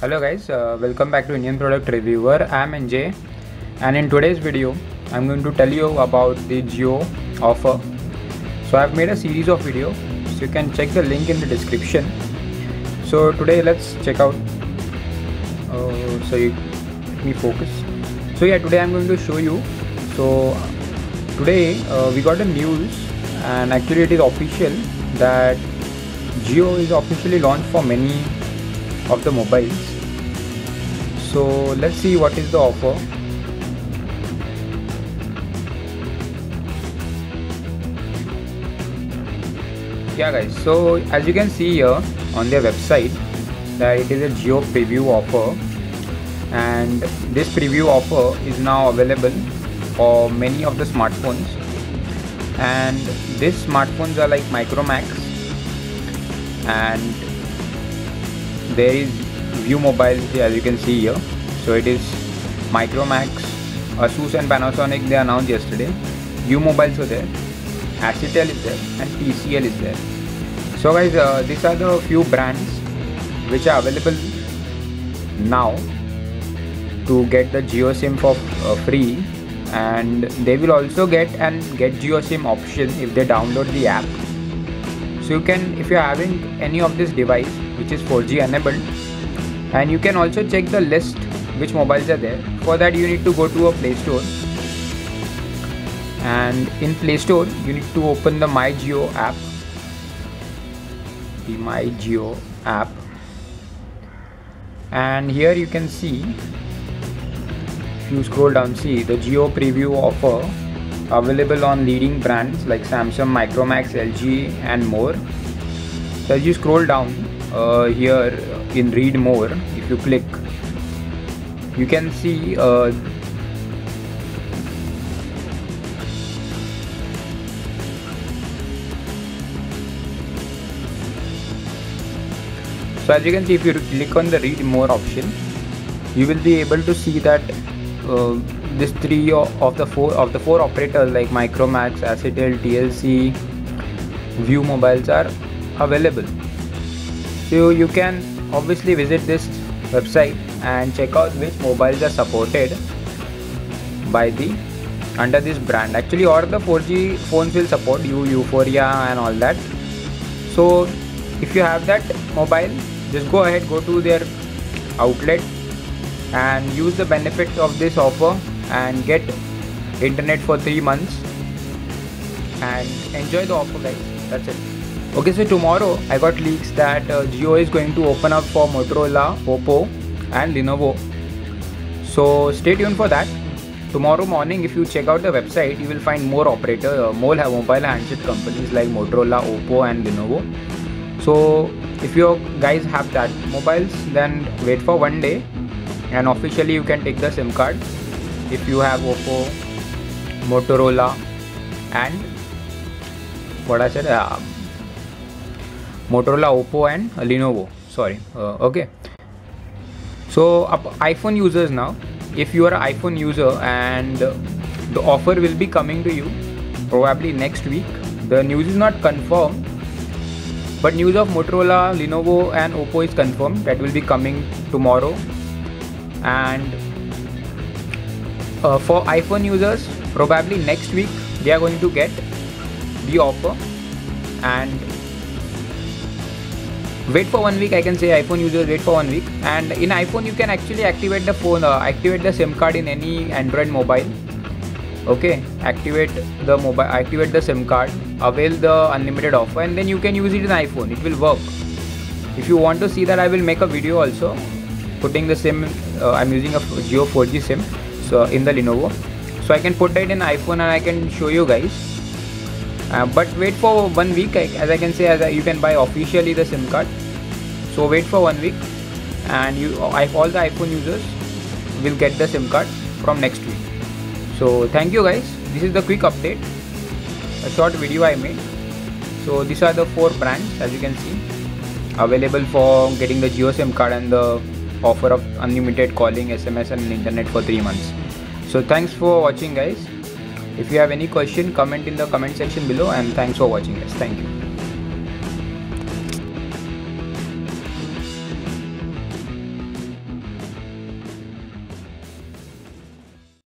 Hello guys, uh, welcome back to Indian Product Reviewer. I am NJ and in today's video I'm going to tell you about the Jio offer. So I've made a series of videos so you can check the link in the description. So today let's check out uh, so let me focus. So yeah today I'm going to show you so today uh, we got a news and actually it is official that Jio is officially launched for many of the mobiles. So let's see what is the offer. Yeah guys so as you can see here on their website that it is a Jio preview offer. And this preview offer is now available for many of the smartphones. And these smartphones are like Micromax. And there is Yu Mobile as you can see here. So it is Micromax Asus and Panasonic they announced yesterday. Yu Mobiles are there Alcatel is there and TCL is there. So guys uh, these are the few brands which are available now to get the Jio SIM for uh, free and they will also get an get Jio SIM option if they download the app. So you can if you're having any of this device which is 4G enabled and you can also check the list which mobiles are there. For that you need to go to a play store. And in play store you need to open the my Jio app. The my Jio app. And here you can see if you scroll down see the Jio preview offer available on leading brands like Samsung, Micromax, LG and more. So as you scroll down uh, here in read more if you click you can see uh, so as you can see if you click on the read more option you will be able to see that uh, this three of the four of the four operators like Micromax, Alcatel, TLC, Yu mobiles are available. So you can obviously visit this website and check out which mobiles are supported by the under this brand. Actually, all the 4G phones will support you, Yuphoria and all that. So if you have that mobile, just go ahead, go to their outlet and use the benefits of this offer and get internet for 3 months. And enjoy the offer guys. That's it. Okay so tomorrow i got leaks that uh, Jio is going to open up for Motorola Oppo and Lenovo. So stay tuned for that. Tomorrow morning if you check out the website you will find more operator uh, more mobile handset companies like Motorola Oppo and Lenovo. So if you guys have that mobiles then wait for one day and officially you can take the sim card if you have oppo motorola and what i said uh, motorola oppo and lenovo. Sorry. Uh, okay. So uh, iphone users now if you are an iphone user and the offer will be coming to you probably next week the news is not confirmed but news of motorola lenovo and oppo is confirmed that will be coming tomorrow and uh, for iphone users probably next week they are going to get the offer. And wait for one week i can say iphone users wait for one week. And in iphone you can actually activate the phone uh, activate the sim card in any android mobile. Okay activate the mobile activate the sim card avail the unlimited offer and then you can use it in iphone. It will work. If you want to see that i will make a video also putting the sim uh, i'm using a Jio 4g sim so in the lenovo. So i can put it in iphone and i can show you guys. Uh, but wait for one week as i can say as I, you can buy officially the sim card. So wait for one week and you all the iphone users will get the sim card from next week. So thank you guys. This is the quick update. A short video i made. So these are the four brands as you can see available for getting the Jio SIM card and the offer of unlimited calling, SMS and internet for 3 months. So thanks for watching guys. if you have any question comment in the comment section below and thanks for watching guys thank you